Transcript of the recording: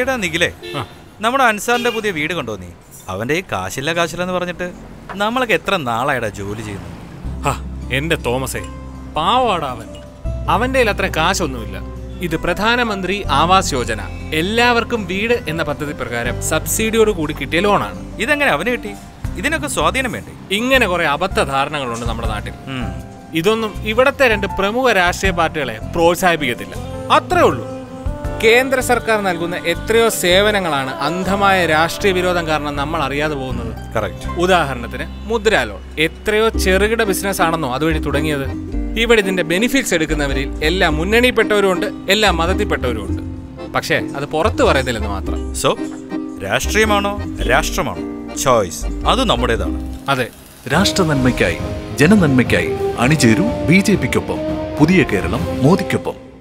എടാ നിഖിലേ നമ്മുടെ അൻസാറിന്റെ പുതിയ വീട് കണ്ടോ നീ അവന്റെ ഈ കാശില്ല കാശില്ല എന്ന് പറഞ്ഞിട്ട് നമ്മളൊക്കെ എത്ര നാളായടാ ജോലി ചെയ്യുന്നു എന്റെ തോമസേ പാവാടാ അവൻ. അവന്റെ കയ്യിൽ അത്ര കാശൊന്നുമില്ല. ഇത് പ്രധാനമന്ത്രി ആവാസ് യോജന. എല്ലാവർക്കും വീട് എന്ന പദ്ധതി പ്രകാരം സബ്സിഡിയോട് കൂടി കിട്ടിയ ലോണാണ്. ഇതെങ്ങനെ അവന് കിട്ടി? ഇതിനൊക്കെ സ്വാധീനം വേണ്ടേ? ഇങ്ങനെ കുറെ അബദ്ധ ധാരണകളുണ്ട് നമ്മുടെ നാട്ടിൽ. ഇതൊന്നും ഇവിടത്തെ രണ്ട് പ്രമുഖ രാഷ്ട്രീയ പാർട്ടികളെ പ്രോത്സാഹിപ്പിക്കത്തില്ല. അത്രേ ഉള്ളൂ. കേന്ദ്ര സർക്കാർ നൽകുന്ന എത്രയോ സേവനങ്ങളാണ് അന്ധമായ രാഷ്ട്രീയ വിരോധം കാരണം നമ്മൾ അറിയാതെ പോകുന്നത്. കറക്റ്റ് ഉദാഹരണത്തിന് മുദ്രാലോൺ എത്രയോ ചെറുകിട ബിസിനസ് ആണെന്നോ അതുവഴി തുടങ്ങിയത്. ഇവിടെ ഇതിന്റെ ബെനിഫിറ്റ്സ് എടുക്കുന്നവരിൽ എല്ലാ മുന്നണിപ്പെട്ടവരുമുണ്ട് എല്ലാ മതത്തിൽപ്പെട്ടവരും ഉണ്ട്. പക്ഷേ അത് പുറത്തു പറയുന്നില്ലെന്ന് മാത്രം. സോ രാഷ്ട്രീയമാണോ? രാഷ്ട്രമാണോ? ചോയ്സ് അത് നമ്മുടേതാണ്. അതെ. രാഷ്ട്ര നന്മയ്ക്കായി ജനനന്മയ്ക്കായി അണിചേരൂ ബി ജെ പിക്കൊപ്പം പുതിയ കേരളം മോദിക്കൊപ്പം.